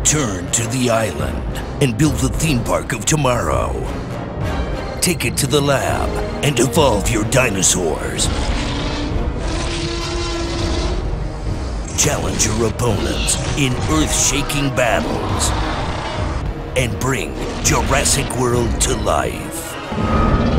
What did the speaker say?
Return to the island and build the theme park of tomorrow. Take it to the lab and evolve your dinosaurs. Challenge your opponents in earth-shaking battles and bring Jurassic World to life.